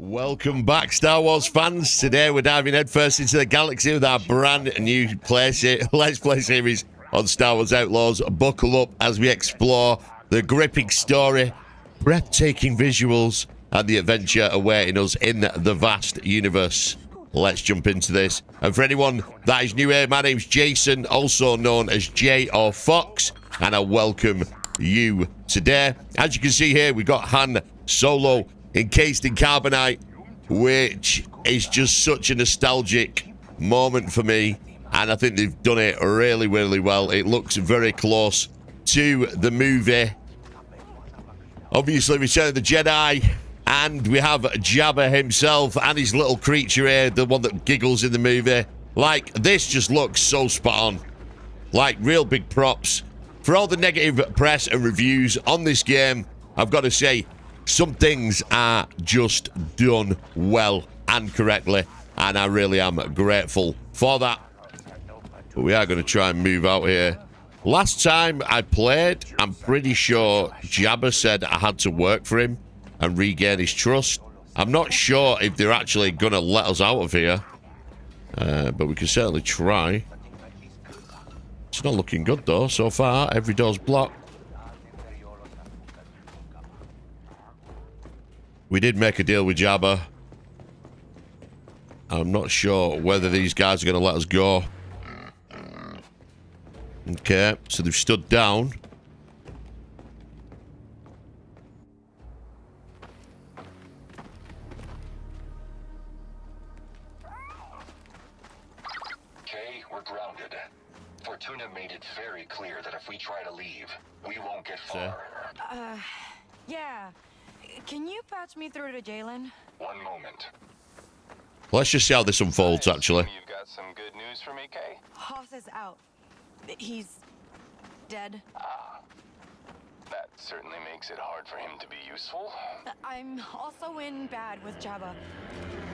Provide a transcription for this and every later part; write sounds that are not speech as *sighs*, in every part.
Welcome back, Star Wars fans. Today we're diving headfirst into the galaxy with our brand new play se- *laughs* Let's Play series on Star Wars Outlaws. Buckle up as we explore the gripping story, breathtaking visuals, and the adventure awaiting us in the vast universe. Let's jump into this. And for anyone that is new here, my name's Jason, also known as J or Fox, and I welcome you today. As you can see here, we've got Han Solo encased in carbonite, which is just such a nostalgic moment for me. And I think they've done it really, really well. It looks very close to the movie. Obviously, Return of the Jedi. And we have Jabba himself and his little creature here, the one that giggles in the movie. Like, this just looks so spot on. Like, real big props. For all the negative press and reviews on this game, I've got to say, some things are just done well and correctly, and I really am grateful for that. But we are going to try and move out here. Last time I played, I'm pretty sure Jabba said I had to work for him and regain his trust. I'm not sure if they're actually going to let us out of here, uh, but we can certainly try. It's not looking good, though, so far. Every door's blocked. We did make a deal with Jabba. I'm not sure whether these guys are going to let us go. Okay, so they've stood down. Okay, we're grounded. Fortuna made it very clear that if we try to leave, we won't get far. Uh, yeah. Can you patch me through to Jaylen? One moment. Let's just see how this unfolds, actually. You've got some good news for me, Kay? Hoss is out. He's dead. Ah, That certainly makes it hard for him to be useful. I'm also in bad with Jabba.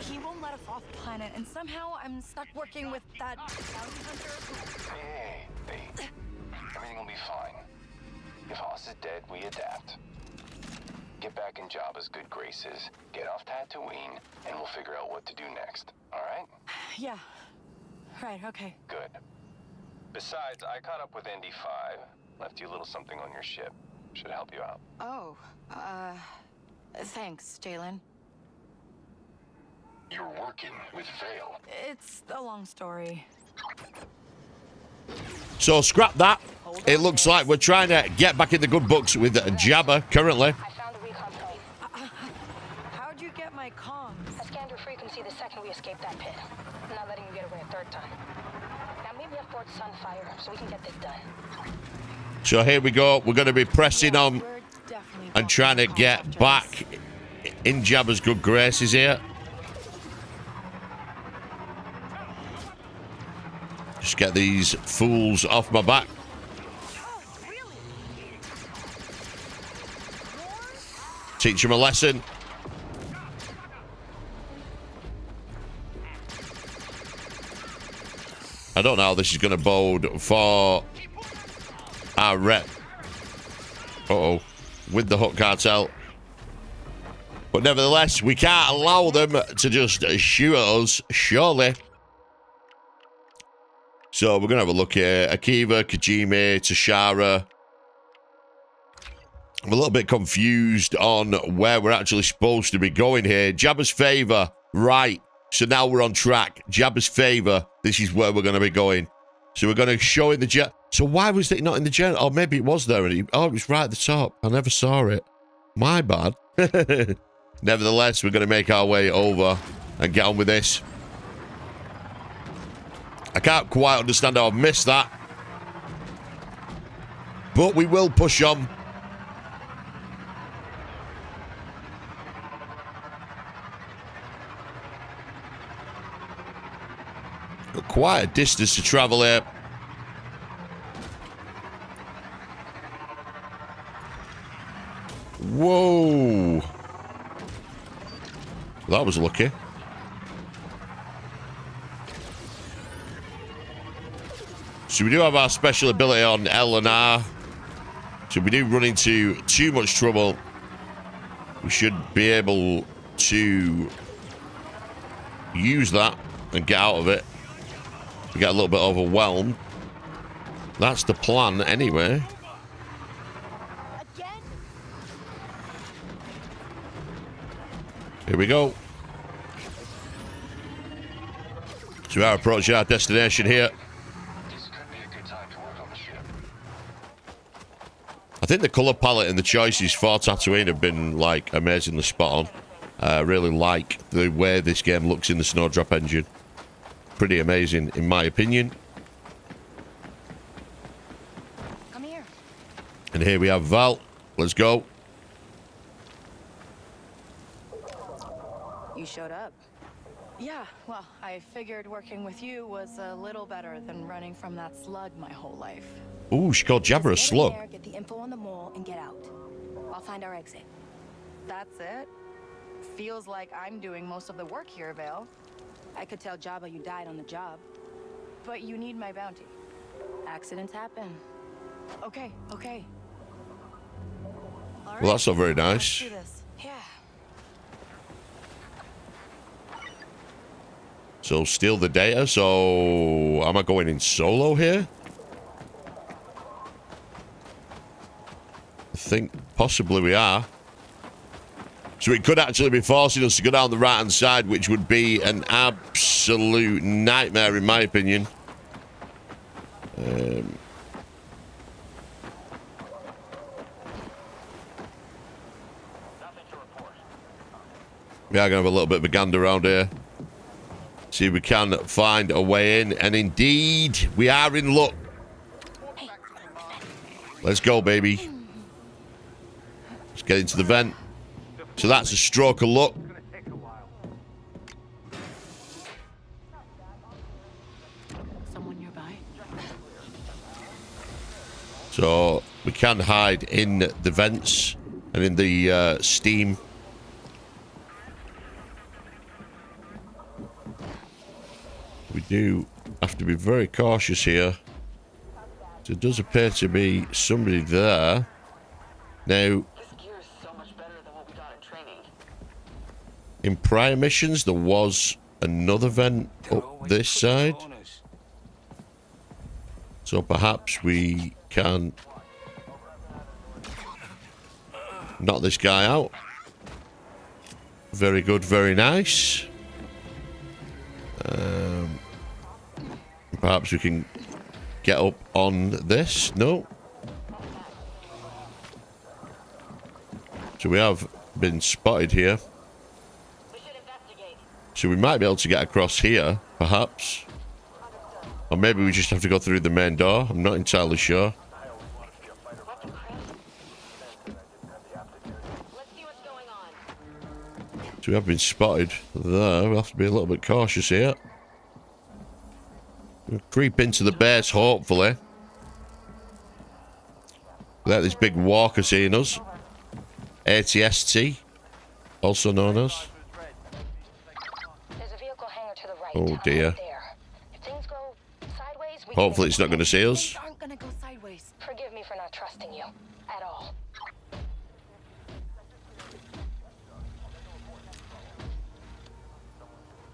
He won't let us off planet, and somehow I'm stuck working with that bounty hunter. Hey, hey, hey. Everything will be fine. If Hoss is dead, we adapt. Get back in Jabba's good graces, get off Tatooine, and we'll figure out what to do next. All right? *sighs* Yeah. Right, okay. Good. Besides, I caught up with ND5. Left you a little something on your ship. Should help you out. Oh, uh... Thanks, Jaylen. You're working with Vale. It's a long story. So scrap that. It looks like we're trying to get back in the good books with Jabba currently. I found a recon point. How'd you get my comms? I scanned your frequency the second we escaped that pit. Not letting you get away a third time. Now meet me at Fort Sunfire so we can get this done. So here we go. We're going to be pressing Yeah, on and trying to get comms back in Jabba's good graces here. Just get these fools off my back. Teach them a lesson. I don't know how this is going to bode for our rep. Uh-oh. With the Hutt Cartel. But nevertheless, we can't allow them to just shoot us, surely. So we're going to have a look here. Akiva, Kijimi, Toshara. I'm a little bit confused on where we're actually supposed to be going here. Jabba's favor. Right. So now we're on track. Jabba's favor. This is where we're going to be going. So we're going to show in the jet. So why was it not in the jet? Oh, maybe it was there. And he, oh, it was right at the top. I never saw it. My bad. *laughs* Nevertheless, we're going to make our way over and get on with this. I can't quite understand how I've missed that. But we will push on. Quite a distance to travel here. Whoa. That was lucky. So we do have our special ability on L and R. So we do run into too much trouble, we should be able to use that and get out of it. We get a little bit overwhelmed. That's the plan anyway. Here we go. So we are approaching our destination here. I think the colour palette and the choices for Tatooine have been like amazingly spot on. I really like the way this game looks in the Snowdrop engine. Pretty amazing in my opinion. Come here. And here we have Val. Let's go. You showed up. Yeah, well, I figured working with you was a little better than running from that slug my whole life. Ooh, she called Jabba a Just get in slug. there, get the info on the mole, and get out. I'll find our exit. That's it? Feels like I'm doing most of the work here, Vale. I could tell Jabba you died on the job. But you need my bounty. Accidents happen. Okay, okay. Well, that's not very nice. Yeah. So steal the data. So am I going in solo here? I think possibly we are. So it could actually be forcing us to go down the right hand side, which would be an absolute nightmare in my opinion. Um, we are going to have a little bit of a gander around here. See if we can find a way in. And indeed, we are in luck. Let's go, baby. Let's get into the vent. So that's a stroke of luck. So we can hide in the vents and in the uh, steam. We do have to be very cautious here. So it does appear to be somebody there. Now, This gear is so much better than what we got in training. In prior missions, there was another vent up this side. So perhaps we can knock this guy out. Very good, very nice. Um, perhaps we can get up on this. No. So we have been spotted here. So we might be able to get across here, perhaps. Or maybe we just have to go through the main door. I'm not entirely sure. So we have been spotted there. We'll have to be a little bit cautious here. We'll creep into the base, hopefully. Without this big walker seeing us. ATST, also known as. Oh, dear. right there. If things go sideways, we Hopefully it's not going to see us. Things aren't gonna go sideways. Forgive me for not trusting you at all.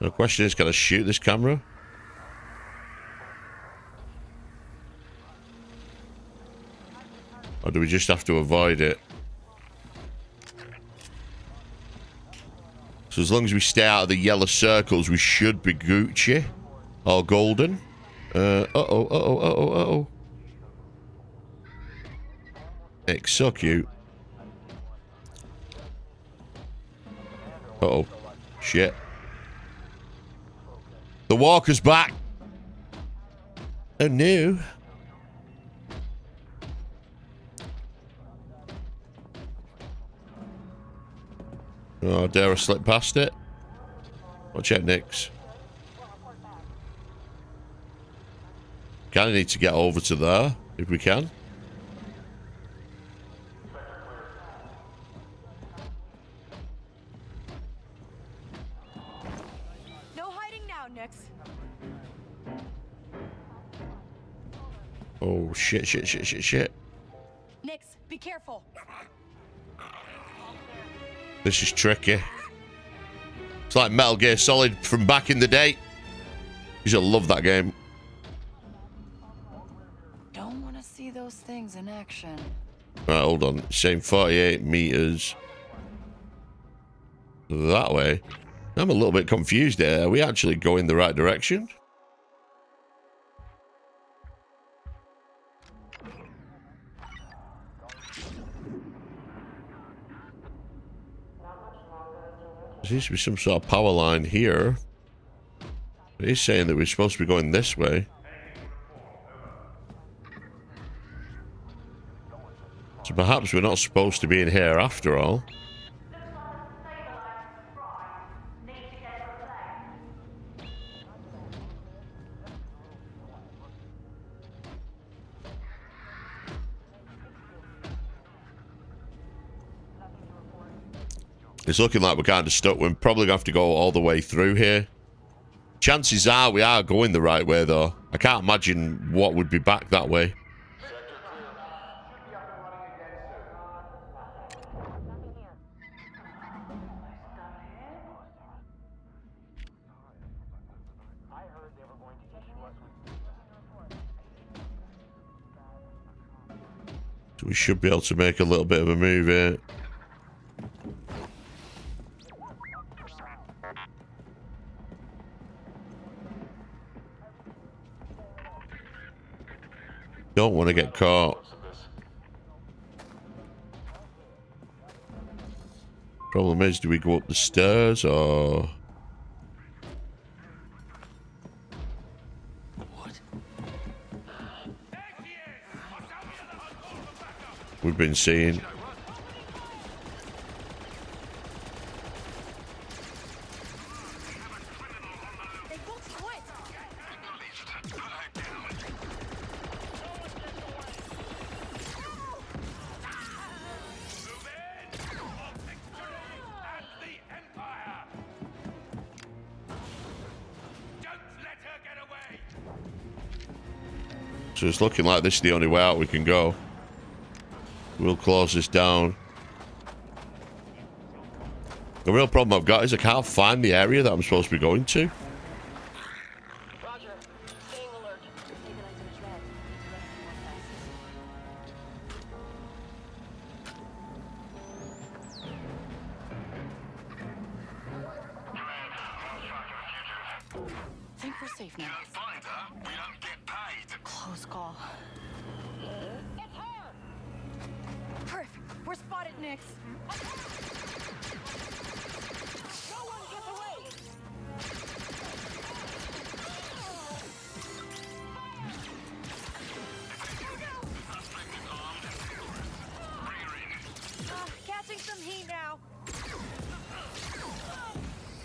The question is, can I shoot this camera? Or do we just have to avoid it? So as long as we stay out of the yellow circles, we should be Gucci. Or golden. Uh, uh-oh, uh-oh, uh-oh, uh-oh. It's. Uh-oh. Shit. The walker's back. Oh no. Oh, dare I slip past it? Watch out, Nix. Kind of need to get over to there, if we can. No hiding now, Nix. Oh, shit, shit, shit, shit, shit. This is tricky. It's like Metal Gear Solid from back in the day. You should love that game. Don't want to see those things in action. Right, hold on. Same 48 meters. That way. I'm a little bit confused there. Are we actually going the right direction? Seems to be some sort of power line here. He's saying that we're supposed to be going this way. So perhaps we're not supposed to be in here after all. It's looking like we're kind of stuck. We're probably going to have to go all the way through here. Chances are we are going the right way, though. I can't imagine what would be back that way. So we should be able to make a little bit of a move here. Don't want to get caught. Problem is, do we go up the stairs or... What? We've been seeing. It's looking like this is the only way out we can go. We'll close this down. The real problem I've got is I can't find the area that I'm supposed to be going to.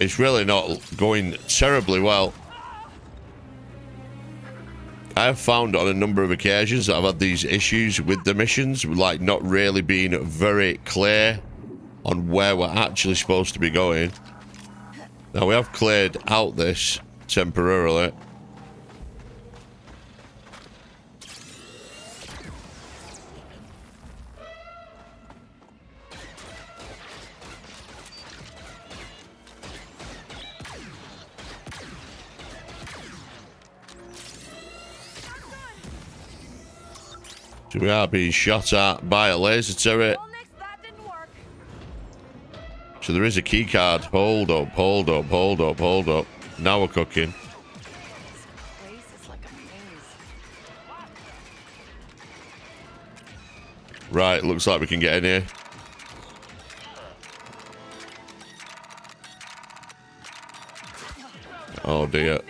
It's really not going terribly well. I have found on a number of occasions that I've had these issues with the missions, like not really being very clear on where we're actually supposed to be going. Now we have cleared out this temporarily. We are being shot at by a laser turret. Well, Nix, that didn't work. So there is a key card. Hold up, hold up, hold up, hold up. Now we're cooking. Place is like a maze. Right, looks like we can get in here. Oh dear,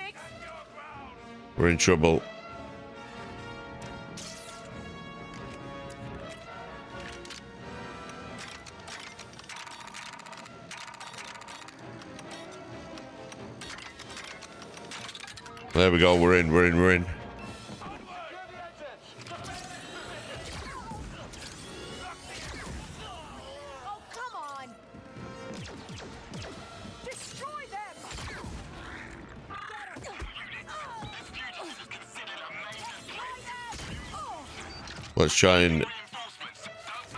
we're in trouble. There we go, we're in, we're in, we're in. oh, come on. Destroy them. Let's try and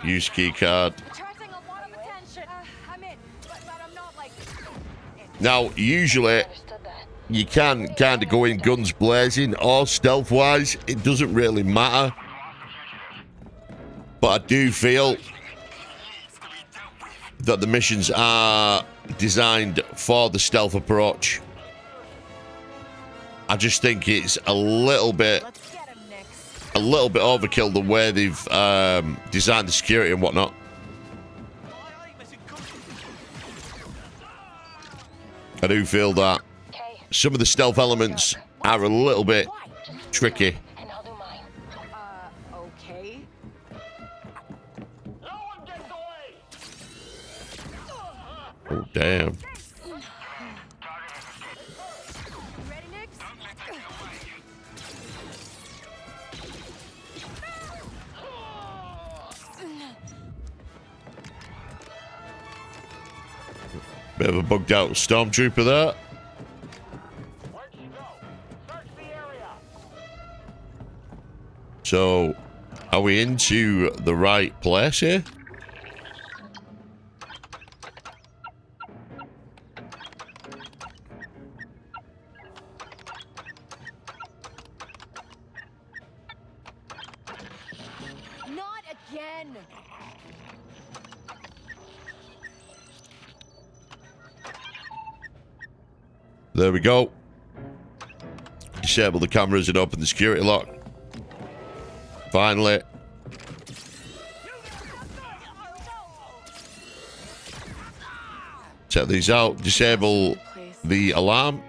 use key card. Attracting a lot of attention. Uh, I'm in, but, but I'm not like in. Now, usually. You can kind of go in guns blazing or stealth wise. It doesn't really matter. But I do feel that the missions are designed for the stealth approach. I just think it's a little bit a little bit overkill the way they've um, designed the security and whatnot. I do feel that. Some of the stealth elements are a little bit tricky. And I'll do mine. Uh, okay. Oh damn! Bit of a bugged out stormtrooper there. So, are we into the right place here? Not again. There we go. Disable the cameras and open the security lock. Finally. Check these out. Disable the alarm.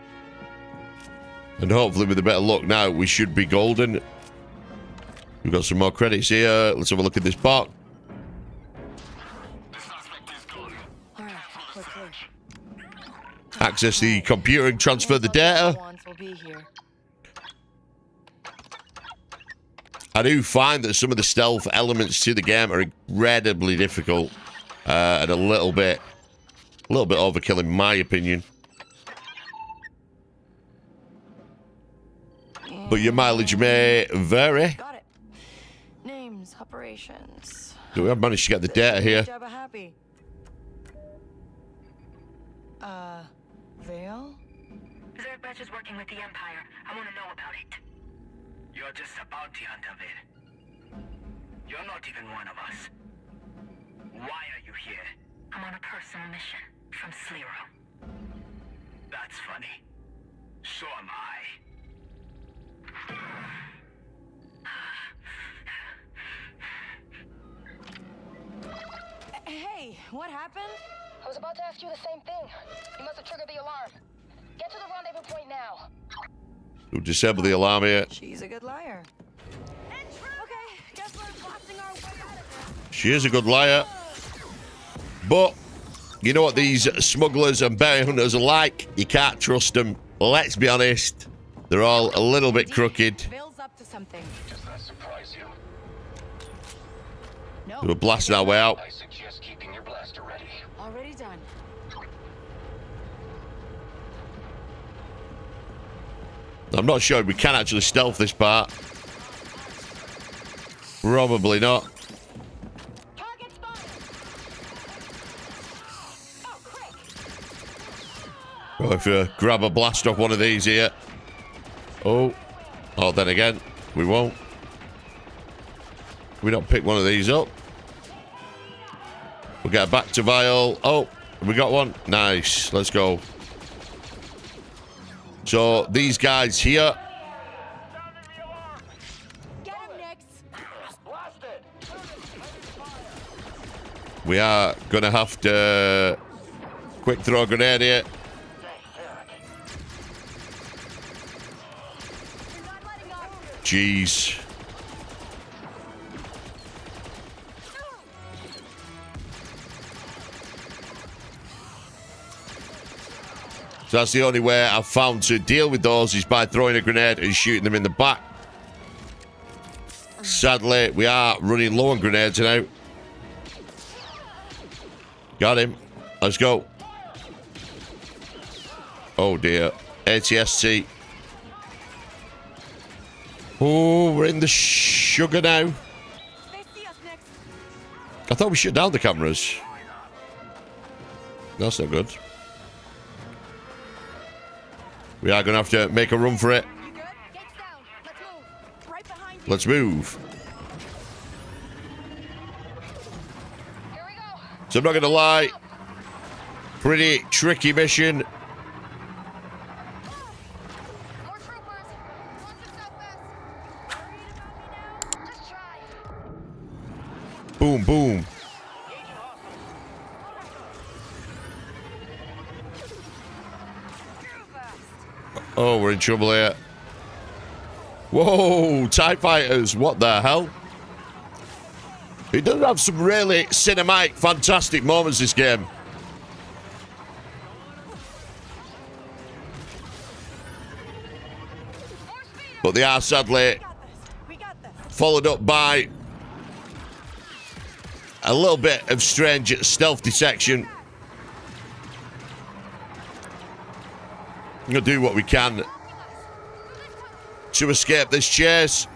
And hopefully with a bit of luck now, we should be golden. We've got some more credits here. Let's have a look at this clear. Access the computer and transfer the data. Ones will be here. I do find that some of the stealth elements to the game are incredibly difficult uh, and a little bit, a little bit overkill in my opinion. But your mileage may vary. Got it. Names, operations. We have managed to get the data here. Jabba happy. Uh, Vale? Zerek Besh is working with the Empire. I want to know about it. You're just a bounty hunter, Vid. You're not even one of us. Why are you here? I'm on a personal mission from Sliro. That's funny. So am I. Hey, what happened? I was about to ask you the same thing. You must have triggered the alarm. Get to the rendezvous point now. We'll disable the alarm here. She's a good liar. Okay, guess we're blasting our way out of here. She is a good liar. But you know what these smugglers and bounty hunters are like? You can't trust them. Let's be honest. They're all a little bit crooked. Vale's up to that surprise you? No. We're blasting our way out. I suggest keeping your blaster ready. Already done. I'm not sure we can actually stealth this part. Probably not. Oh, quick! Well, if you grab a blast off one of these here. Oh. Oh, then again, we won't. We don't pick one of these up. We'll get back to Vial. Oh, we got one. Nice. Let's go. So these guys here, we are going to have to uh, quick throw a grenade here. Jeez. So that's the only way I've found to deal with those is by throwing a grenade and shooting them in the back. Sadly, we are running low on grenades now. Got him. Let's go. Oh dear. ATST. Oh, we're in the sugar now. I thought we shut down the cameras. That's not good. We are going to have to make a run for it. Let's move. Let's move. So I'm not going to lie. Pretty tricky mission. Boom, troopers. Oh, we're in trouble here. Whoa, TIE fighters, what the hell? It does have some really cinematic, fantastic moments, this game. But they are sadly followed up by a little bit of strange stealth detection. We'll do what we can to escape this chase.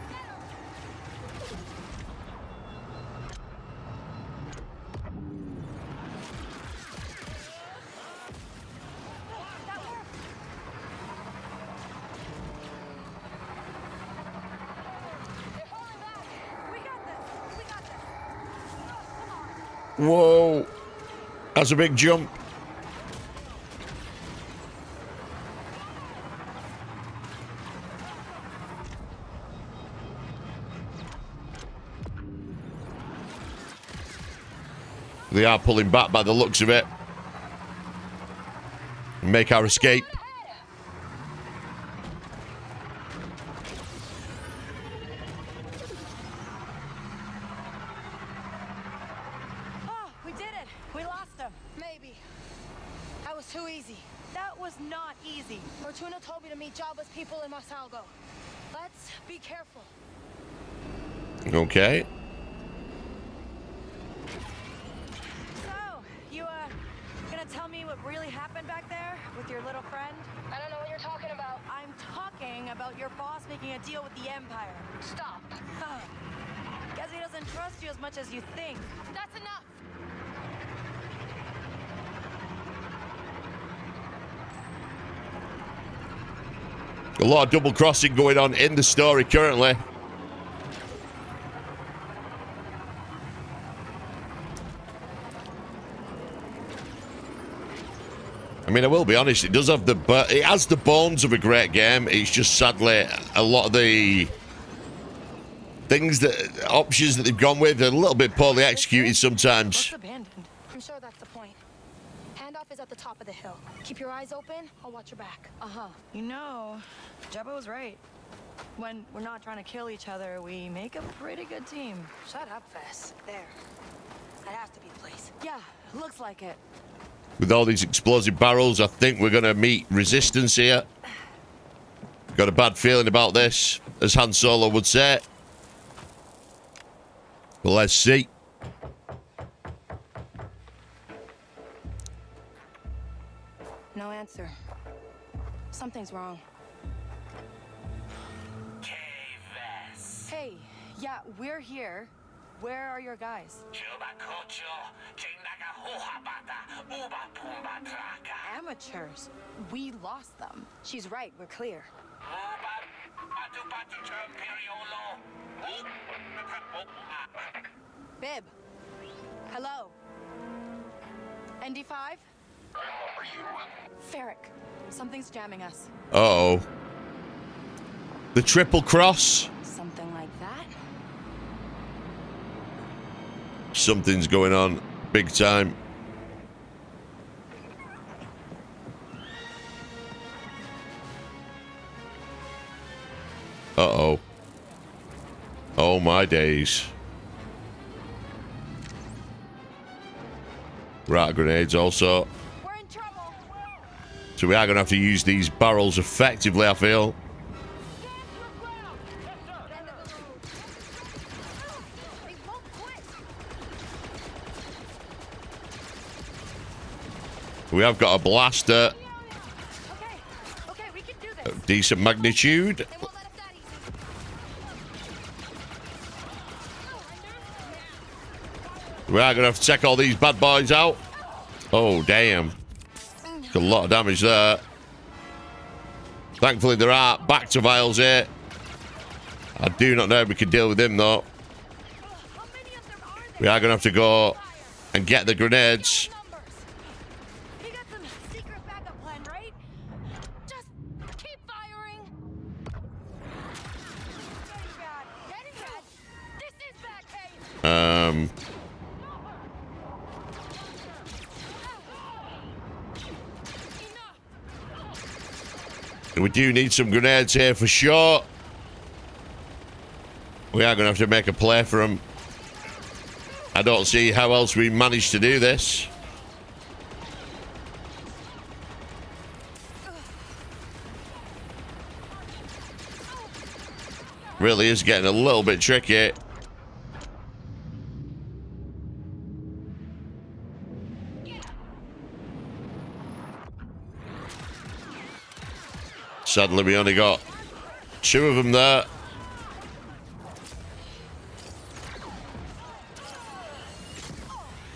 Whoa. That's a big jump. They are pulling back by the looks of it. Make our escape. Oh, we did it. We lost him. Maybe. That was too easy. That was not easy. Fortuna told me to meet Jabba's people in Masalgo. Let's be careful. Okay. So, you, uh, gonna tell me what really happened back there with your little friend? I don't know what you're talking about. I'm talking about your boss making a deal with the Empire. Stop. Huh. Guess he doesn't trust you as much as you think. That's enough. A lot of double crossing going on in the story currently. Mean, I will be honest. It does have the, but it has the bones of a great game. It's just sadly a lot of the things that options that they've gone with are a little bit poorly executed sometimes. Abandoned. I'm sure that's the point. Handoff is at the top of the hill. Keep your eyes open. I'll watch your back. Uh-huh. You know, Jabba was right. When we're not trying to kill each other, we make a pretty good team. Shut up, Vess. There. That has to be the place. Yeah, looks like it. With all these explosive barrels, I think we're going to meet resistance here. Got a bad feeling about this, as Han Solo would say. But let's see. No answer. Something's wrong. Hey, yeah, we're here. Where are your guys? Chuba Kocho, Chinaka Huhabata, Uba Pumba Traka. Amateurs. We lost them. She's right, we're clear. Uba Batu Batu Imperiolo. Bib. Hello. ND5? Are you? Ferric. Something's jamming us. Uh oh. The triple cross. Something like that? Something's going on big time. Uh oh. Oh my days. Rat grenades also. We're in trouble! So we are going to have to use these barrels effectively, I feel. We have got a blaster Okay, okay, we can do this. of decent magnitude. They won't let us that easy. We are going to have to check all these bad boys out. Oh, damn. A lot of damage there. Thankfully, there are bacta vials here. I do not know if we can deal with him, though. How many of them are there? We are going to have to go and get the grenades. Um, we do need some grenades here for sure. We are going to have to make a play for them. I don't see how else we managed to do this. Really is getting a little bit tricky. Sadly, we only got two of them there.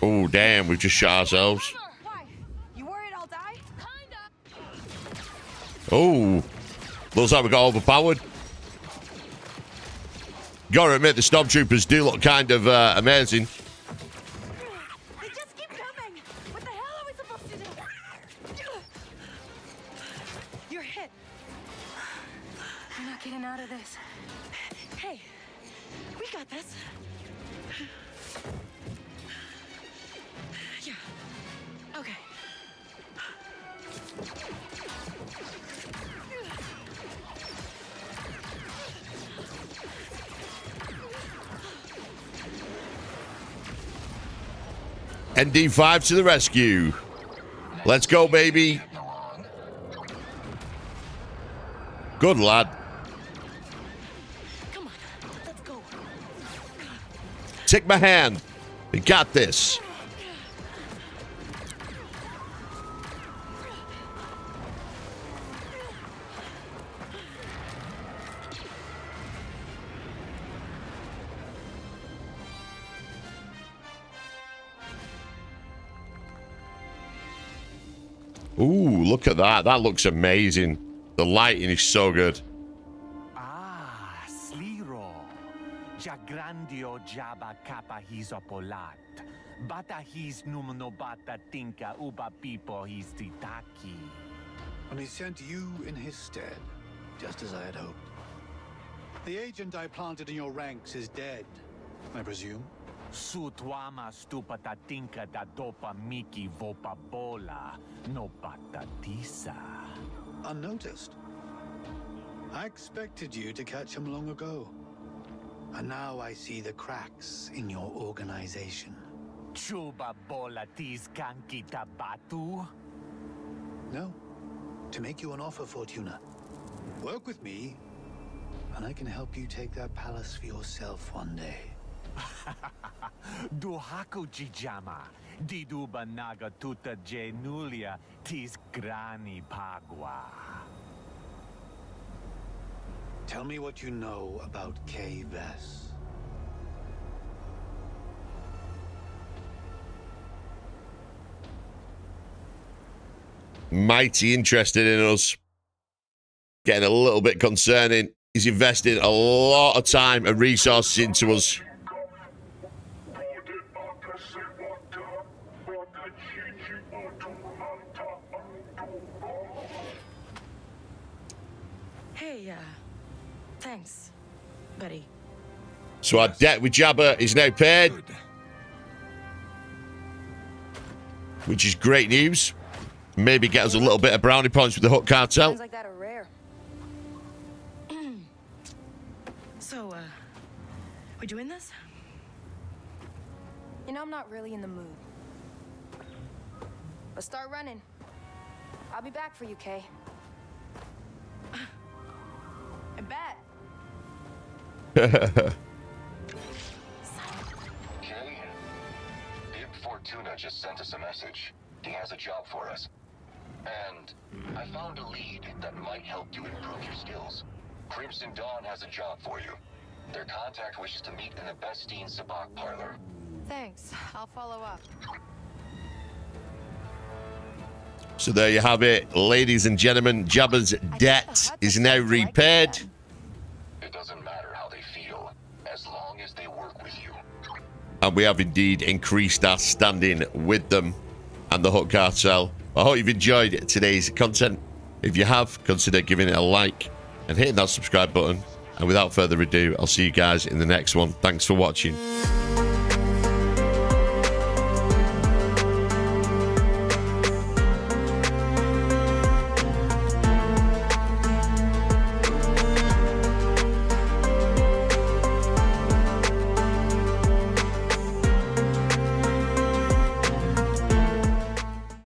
Oh, damn, we've just shot ourselves. Oh, looks like we got overpowered. Gotta admit, the stormtroopers do look kind of uh, amazing. ND5 to the rescue. Let's go, baby. Good lad. Come on. Let's go. Take my hand. We got this. Look at that. That looks amazing. The lighting is so good. Ah, Sliro. Jagrandio jaba kappa his opolat. Bata his numno bata tinka uba pipo his titaki. And he sent you in his stead, just as I had hoped. The agent I planted in your ranks is dead, I presume. Tinka da dopa miki vopa bola no patatisa. Unnoticed. I expected you to catch him long ago. And now I see the cracks in your organization. Chuba bola tis kanki tabatu. No. To make you an offer, Fortuna. Work with me, and I can help you take that palace for yourself one day. *laughs* Duhaku jijama. Diduba naga tuta genulia tis grani pagua. Tell me what you know about Kay Vess. mighty interested in us. Getting a little bit concerning. He's invested a lot of time and resources into us. Buddy. So our debt with Jabba is now paid, which is great news. Maybe get us a little bit of brownie points with the Hutt Cartel. Sounds like that are rare. *clears throat* so, uh, we doing this? You know, I'm not really in the mood. Let's start running. I'll be back for you, Kay. I bet. Kay? Bib Fortuna just sent us a message. He has a job for us. And I found a lead that might help you improve your skills. Crimson Dawn has a job for you. Their contact wishes to meet in the Bestine Sabacc parlor. Thanks. I'll follow up. So there you have it, ladies and gentlemen. Jabba's debt is now repaid. And we have indeed increased our standing with them and the Hutt Cartel. I hope you've enjoyed today's content. If you have, consider giving it a like and hitting that subscribe button. And without further ado, I'll see you guys in the next one. Thanks for watching.